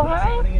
alright?